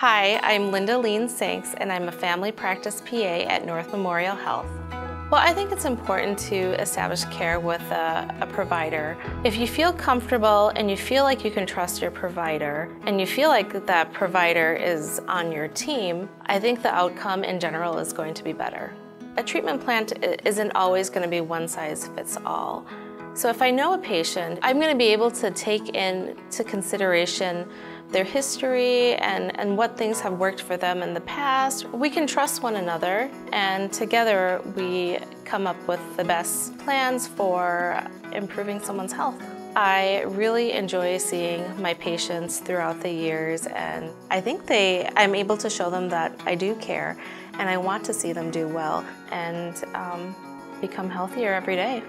Hi, I'm Linda Lien Sanks and I'm a family practice PA at North Memorial Health. Well, I think it's important to establish care with a, a, provider. If you feel comfortable and you feel like you can trust your provider and you feel like that provider is on your team, I think the outcome in general is going to be better. A treatment plan isn't always going to be one size fits all. So if I know a patient, I'm going to be able to take into consideration their history and, and what things have worked for them in the past. We can trust one another and together we come up with the best plans for improving someone's health. I really enjoy seeing my patients throughout the years and I think they, I'm able to show them that I do care and I want to see them do well and um, become healthier every day.